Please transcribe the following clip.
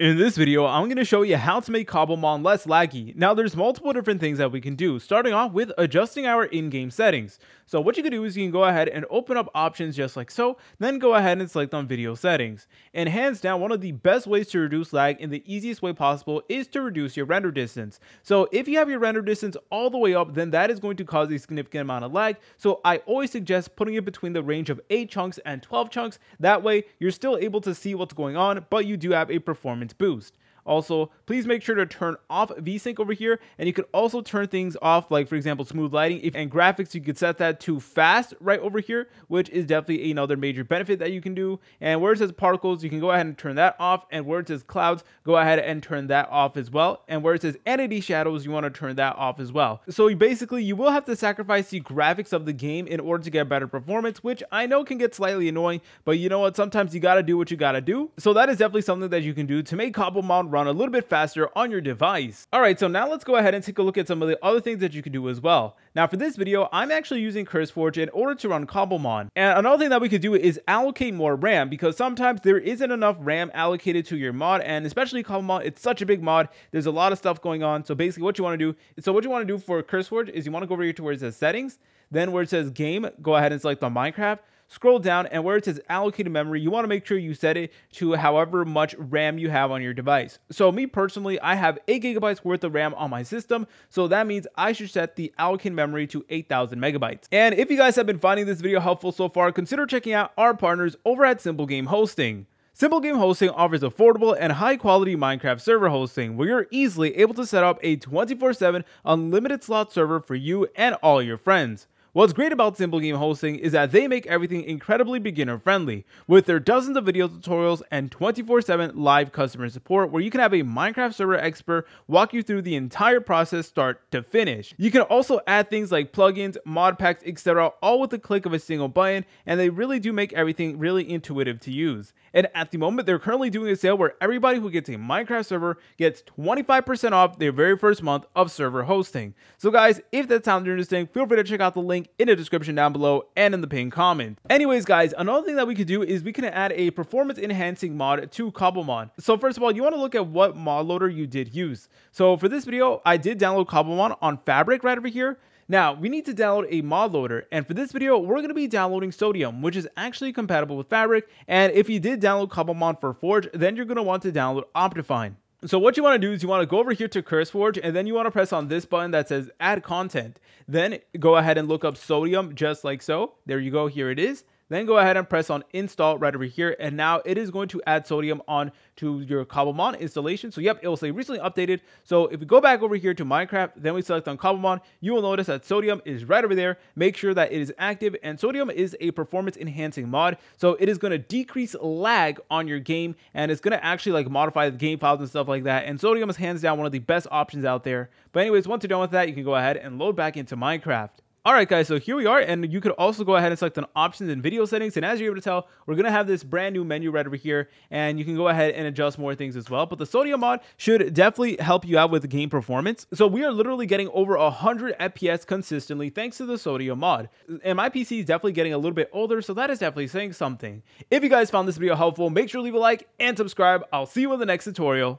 In this video, I'm going to show you how to make Cobblemon less laggy. Now, there's multiple different things that we can do, starting off with adjusting our in-game settings. So what you can do is you can go ahead and open up options just like so, then go ahead and select on video settings. And hands down, one of the best ways to reduce lag in the easiest way possible is to reduce your render distance. So if you have your render distance all the way up, then that is going to cause a significant amount of lag. So I always suggest putting it between the range of 8 chunks and 12 chunks. That way, you're still able to see what's going on, but you do have a performance boost. Also, please make sure to turn off VSync over here, and you can also turn things off, like for example, smooth lighting. If and graphics, you could set that to fast right over here, which is definitely another major benefit that you can do. And where it says particles, you can go ahead and turn that off. And where it says clouds, go ahead and turn that off as well. And where it says entity shadows, you want to turn that off as well. So basically, you will have to sacrifice the graphics of the game in order to get better performance, which I know can get slightly annoying, but you know what? Sometimes you got to do what you got to do. So that is definitely something that you can do to make Cobblemon run run a little bit faster on your device. All right, so now let's go ahead and take a look at some of the other things that you can do as well. Now for this video, I'm actually using CurseForge in order to run Cobblemon. And another thing that we could do is allocate more RAM because sometimes there isn't enough RAM allocated to your mod and especially Cobblemon, it's such a big mod. There's a lot of stuff going on. So basically what you want to do, so what you want to do for CurseForge is you want to go over here to where it says settings, then where it says game, go ahead and select on Minecraft scroll down and where it says allocated memory, you want to make sure you set it to however much RAM you have on your device. So me personally, I have 8 gigabytes worth of RAM on my system, so that means I should set the allocated memory to 8000 megabytes. And if you guys have been finding this video helpful so far, consider checking out our partners over at Simple Game Hosting. Simple Game Hosting offers affordable and high quality Minecraft server hosting where you're easily able to set up a 24 7 unlimited slot server for you and all your friends. What's great about Simple Game Hosting is that they make everything incredibly beginner friendly, with their dozens of video tutorials and 24-7 live customer support where you can have a Minecraft server expert walk you through the entire process start to finish. You can also add things like plugins, mod packs, etc. all with the click of a single button, and they really do make everything really intuitive to use. And at the moment, they're currently doing a sale where everybody who gets a Minecraft server gets 25% off their very first month of server hosting. So guys, if that sounds interesting, feel free to check out the link in the description down below and in the pinned comment. Anyways, guys, another thing that we could do is we can add a performance enhancing mod to Cobblemon. So first of all, you want to look at what mod loader you did use. So for this video, I did download Cobblemon on Fabric right over here. Now, we need to download a mod loader, and for this video, we're going to be downloading Sodium, which is actually compatible with Fabric, and if you did download Cobblemon for Forge, then you're going to want to download Optifine. So what you want to do is you want to go over here to CurseForge and then you want to press on this button that says add content. Then go ahead and look up sodium just like so. There you go. Here it is. Then go ahead and press on install right over here. And now it is going to add Sodium on to your Cobblemon installation. So yep, it will say recently updated. So if we go back over here to Minecraft, then we select on Cobblemon, you will notice that Sodium is right over there. Make sure that it is active. And Sodium is a performance enhancing mod. So it is going to decrease lag on your game and it's going to actually like modify the game files and stuff like that. And Sodium is hands down one of the best options out there. But anyways, once you're done with that, you can go ahead and load back into Minecraft. Alright guys, so here we are, and you could also go ahead and select on options and video settings, and as you're able to tell, we're to have this brand new menu right over here, and you can go ahead and adjust more things as well, but the Sodium mod should definitely help you out with game performance. So we are literally getting over 100 FPS consistently thanks to the Sodium mod, and my PC is definitely getting a little bit older, so that is definitely saying something. If you guys found this video helpful, make sure to leave a like and subscribe. I'll see you in the next tutorial.